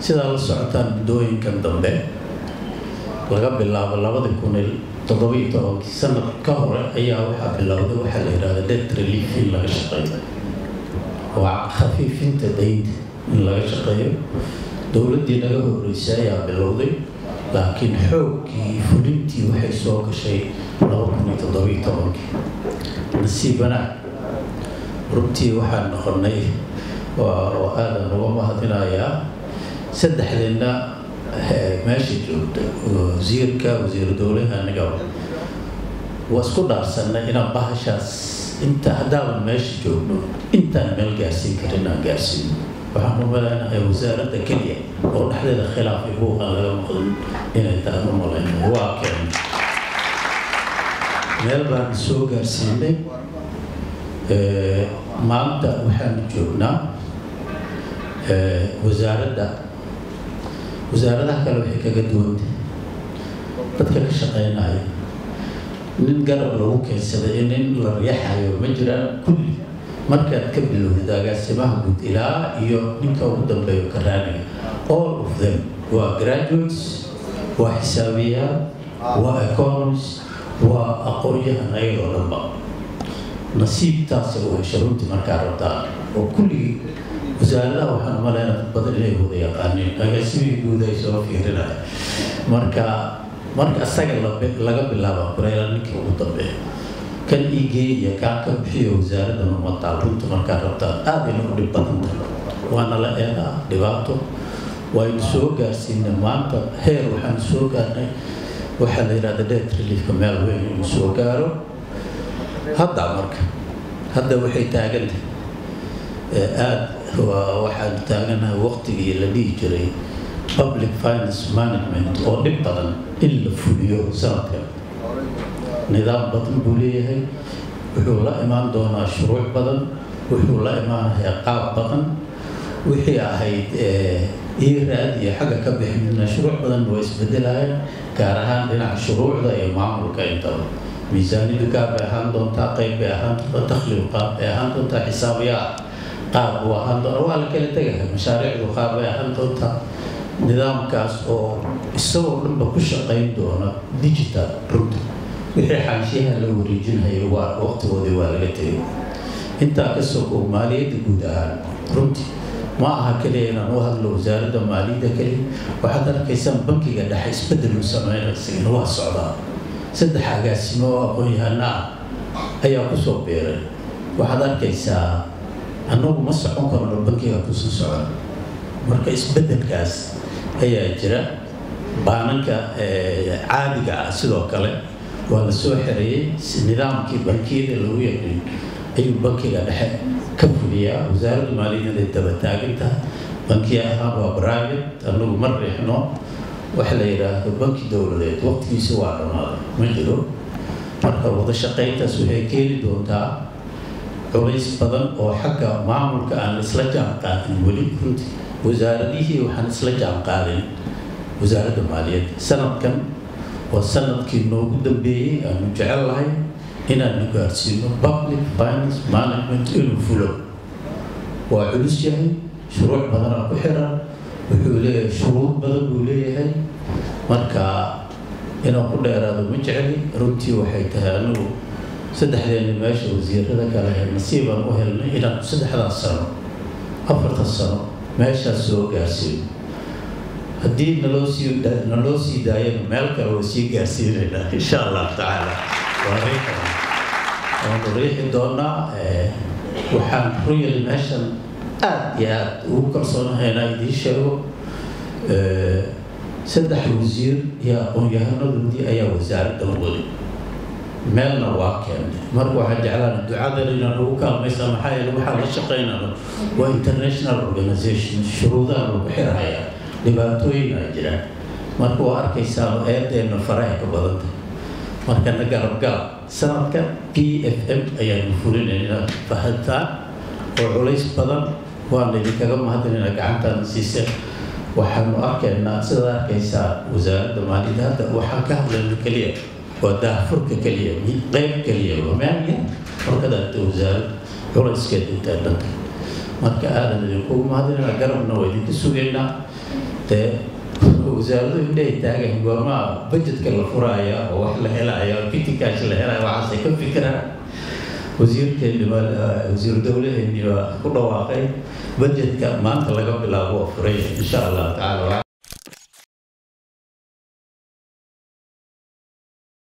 sidaa la socotaan muddooyinkan dambe laga bilaabo labadi kun iyo toddobiyo tobankii sanad ka hore ayaa waxaa bilowday waxaa la yidhahda debt relief in laga shaqeeyo waa khafiifinta daynta in laga shaqeeyo dowladdii naga horreysay ayaa bilowday laakiin xooggii fulintii waxay soo gashay nasiib wanaag runtii waxaan noqonnay oo aadan uga mahadinayaa saddexdeenna meesha joogta wasiirka wasiiru dowlaha aniga waa isku dhaarsanay inaan bahashaas inta haddaaban meesha joogno intaan meel gaarsiin karin aan gaarsiino. Waxaan u maleynahay wasaaradda keliya oo dhexdeeda khilaaf iyo buuqan laga maqlin inay tahay u waa keen. Meel baan soo gaarsiinay maanta waxaanu joognaa wasaaradda wasaaradaha kale waxay kaga duwantay. Dadka ka shaqeynaya nin garab lagu keensaday nin la riixayo ma jiraan kulli. Markaad ka bilowdid agaasimaha guud ilaa iyo ninka ugu dambeeyo karaaniga all of them waa graduates waa xisaabiyaal waa economist waa aqoon-yahan ayadoo dhanba. Nasiibtaasi u hesha runtii markaa rabtaan oo kulligii wasaaradaha waxaan umaleynaa dad badan inay wada yaqaaniin. Agaasimihii guud ay soo fiirinaya marka marka isaga laga bilaaba kureyla ninkii ugu dambeeya. Kan igee iyo kaa ka bixiyo wasaaraddan umataal runta markaa rabtaan aad ina u dhib badan tahay. Waana la eedaa dhibaato. Waynu soo gaarsiinay. Maanta heer waxaanu soo gaarnay. Waxaa la yidhahda debt reliefka meel weyn inuu soo gaaro. Hadda marka hadda waxay taagantahay aada waxaanu taaganahay waqtigii la dhihi jiray public finance management oo dhib badan in la fuliyo sanadkan. Nidaam badan buu leeyahay wuxuu la imaan doonaa shuruuc badan wuxuu la imaanayaa qaab badan. Wixii ahayd iiraad iyo xagga ka bixin shuruuc badan waa isbedelayaan gaar ahaan dhinaca shuruucda iyo maamulka intaba miisaaniyadu gaar bay ahaan doontaa qayb bay ahaan doontaa dakhligu qaab bay ahaan doontaa xisaabiyaa qaab ahaan doonaa waa la kala tegahay mashaariicdu qaab bay ahaan doontaa nidaamkaas oo isagoo dhanba ku shaqayn doona digital runta. Wixii xanshiyaha la wareejinhayo waa waqtigoodii waa laga tegay intaa ka soo maaliyadda guud ahaan runtii ma aha keliya inaan u hadlo wasaaradda maaliyadda keliya waxaad arkaysaan bankiga dhexe isbeddel uu sameynaysigana waa socdaa. Saddex agaasimo oo aqoon-yahano ah ayaa ku soo beeray. Waxaad arkaysaa annagu ma socon karno bankiga kusan socon marka isbeddelkaas ayaa jira baananka caadiga ah sidoo kale waa la soo xereeyey nidaamkii bankiyada lagu yaqin ayuu bankiga dhexe ka fuliyaa. Wasaaradda maaliyadda ay daba taagan tahay bankiya waa private annagu ma riixno. Waxa la yidhaahdo banki dowladeed waqtigiisa waa dhammaaday ma jiro. Marka wada shaqayntaas waxay keeni doontaa culays badan oo xagga maamulka aan isla jaan qaadin weli runtii. Wasaaradihii waxaan isla jaan qaadin wasaaradda maaliyadda sanadkan waa sannadkii noogu dambeeyey aanu jecel lahay inaanu gaarsiino public finance management inuu fulo. Waa culus yahay shuruuc badanaa ku xiran wuxuu leeyahay shuruud badan buu leeyahay. Marka inaan ku dheeraado ma jeceli runtii waxay tahay anigu saddexdeeni meesha wasiirada kale ee nasiibaan u helnay inaan saddexdaas sano afartan sano meeshaas soo gaarsiino haddii naloo sii naloo sii daayana meel kale waa sii gaarsiinaynaa insha allah tacaala waanu riixi doonaa waxaan ruyal meeshan aad iyo aad ugu kalsoonahay inaa idiin sheego. Saddex wasiir iyo aqoon-yahanadoodii ayaa wasaaradda wadi meelna waa keenay. Marka waxaan jeclaan ducadan inaan ugu kaalmaysa maxaa yeele waxaan la shaqaynano waa international organization shuruudaha lagu xirhaya dhibaatooyin aa jiraan. Marka waa arkaysaa eedeenna faraha ka badanta markana garabgaab sanadka p f m ayaanu fulinayna inaad fahantaan oo culays badan. Waan idinkaga mahadinayna gacantaana siiseen waxaanu arkaynaa sidaad arkaysaa wasaaradda maaliyadda hadda waxaan ka hadlayno keliya waa daahfurka keliya qayb keliya waa yar markadaata wasaaradda culayskeeda intaa dhanta marka aadan idinkugu mahadinayna garabna waa idinka sugaynaa. Dee wasaaradu indhahay taagan goormaa budgetka la furaaya oo wax la helaya kitikash la helaya waxaasay ka fikiraan wasiirkeeni wasiiru dowlaheeni waa ku dhawaaqay. Budgetka maanta laga bilaabo waa furay insha allah tacaala